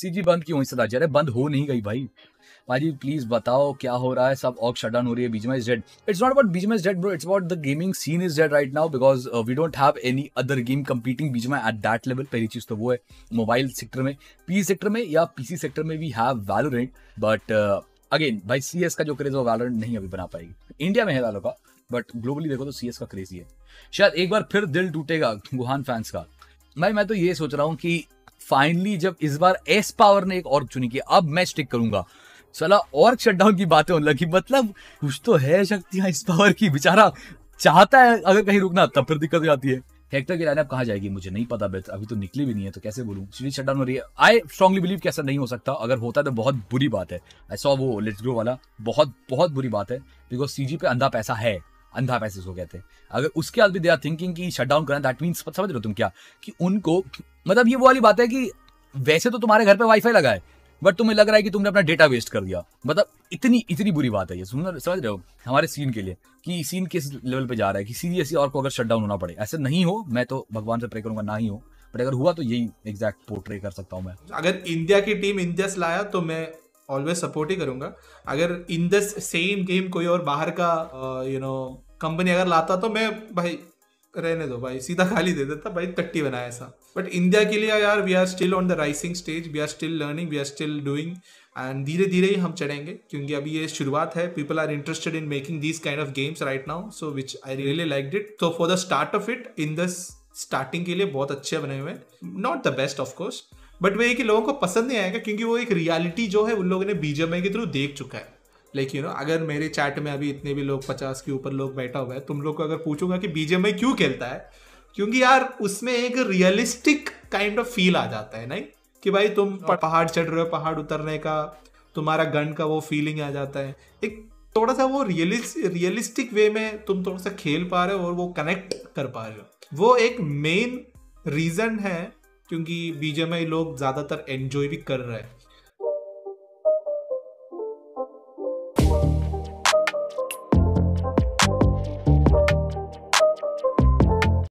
CG बंद क्यों सदा अरे बंद हो नहीं गई भाई। भाई प्लीज़ बताओ क्या हो रहा है, सब ऑक शटडाउन हो रही है BGMI is dead it's not about BGMI is dead bro it's about the gaming scene is dead right now because we don't have any other game competing BGMI at that level पहली चीज़ तो वो है mobile sector में। P sector में या PC sector में we have Valorant but again भाई सीएस का जो क्रेज वो वैलोरेंट नहीं अभी बना पाएगी। इंडिया में है वैलो का बट ग्लोबली देखो तो सी का क्रेज ही है। शायद एक बार फिर दिल टूटेगा गुहान फैंस का। भाई मैं तो ये सोच रहा हूँ कि फाइनली जब इस बार एस पावर ने एक और चुनी की अब मैं स्टिक करूँगा। सला और शटडाउन की बातें होने लगी। मतलब कुछ तो है शक्तियाँ इस पावर की। बेचारा चाहता है अगर कहीं रुकना, तब फिर दिक्कत हो जाती है। हेक्टर की लाइनअप कहाँ जाएगी? मुझे नहीं पता बेट अभी तो निकली भी नहीं है तो कैसे बोलूँ? सीरीज़ शटडाउन हो रही है। आई स्ट्रॉन्गली बिलीव कैसा नहीं हो सकता। अगर होता है तो बहुत बुरी बात है। आई सॉ वो लेट्स ग्रो वाला। बहुत बहुत बुरी बात है। बिकॉज़ सीजी पे अंधा पैसा है। अंधा पैसे उसको कहते हैं। अगर उसके बाद भी दे आर थिंकिंग कि शट डाउन करना दैट मीन्स समझ रहे हो तुम क्या? कि उनको मतलब ये वो वाली बात है कि वैसे तो तुम्हारे घर पे वाईफाई लगा है बट तुम्हें लग रहा है कि तुमने अपना डेटा वेस्ट कर दिया। मतलब इतनी इतनी बुरी बात है ये, सुन, समझ रहे हो? हमारे सीन के लिए, कि सीन किस लेवल पे जा रहा है, कि सीरियसली और को अगर शट डाउन होना पड़े। ऐसे नहीं हो, मैं तो भगवान से प्रे करूँगा, ना ही हो। बट अगर हुआ तो यही एग्जैक्ट पोर्ट्रे कर सकता हूँ मैं। अगर इंडिया की टीम इंडिया से लाया तो मैं ऑलवेज सपोर्ट ही करूँगा। अगर इन दिस सेम गेम कोई और बाहर का यू नो कंपनी अगर लाता तो मैं, भाई रहने दो भाई, सीधा खाली दे देता भाई टट्टी बनाया ऐसा। बट इंडिया के लिए यार we are still on the rising stage we are still learning we are still doing and धीरे धीरे ही हम चढ़ेंगे, क्योंकि अभी ये शुरुआत है people are interested in making these kind of games right now so which I really like it तो for the start of it in the starting के लिए बहुत अच्छे बने हुए not the best of course but वो कि लोगों को पसंद नहीं आएगा, क्योंकि वो एक रियलिटी जो है, उन लोगों ने बीजेमआई के थ्रू देख चुका है। लाइक यू नो अगर मेरे चैट में अभी इतने भी लोग पचास के ऊपर लोग बैठा हुआ है तुम लोग को अगर पूछूँगा कि बीजेमआई क्यों खेलता है? क्योंकि यार उसमें एक रियलिस्टिक काइंड ऑफ़ फील आ जाता है नहीं? कि भाई तुम पहाड़ चढ़ रहे हो पहाड़ उतरने का तुम्हारा गन का वो फीलिंग आ जाता है। एक थोड़ा सा वो रियलिस्ट रियलिस्टिक वे में तुम थोड़ा सा खेल पा रहे हो और वो कनेक्ट कर पा रहे हो। वो एक मेन रीजन है क्योंकि बीजेमआई लोग ज़्यादातर एंजॉय भी कर रहे हैं।